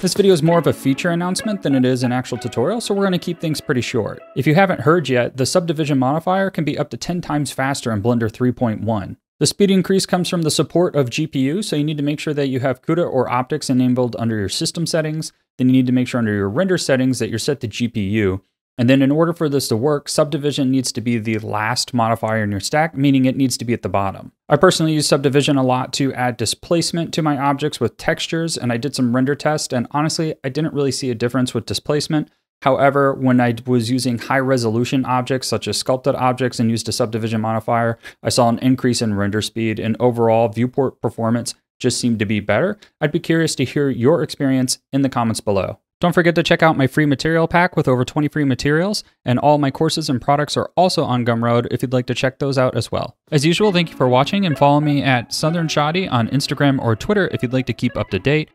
This video is more of a feature announcement than it is an actual tutorial, so we're going to keep things pretty short. If you haven't heard yet, the subdivision modifier can be up to 10 times faster in Blender 3.1. The speed increase comes from the support of GPU, so you need to make sure that you have CUDA or OptiX enabled under your system settings. Then you need to make sure under your render settings that you're set to GPU. And then in order for this to work, subdivision needs to be the last modifier in your stack, meaning it needs to be at the bottom. I personally use subdivision a lot to add displacement to my objects with textures, and I did some render tests, and honestly, I didn't really see a difference with displacement. However, when I was using high resolution objects such as sculpted objects and used a subdivision modifier, I saw an increase in render speed and overall viewport performance just seemed to be better. I'd be curious to hear your experience in the comments below. Don't forget to check out my free material pack with over 20 free materials, and all my courses and products are also on Gumroad if you'd like to check those out as well. As usual, thank you for watching and follow me at Southern Shotty on Instagram or Twitter if you'd like to keep up to date.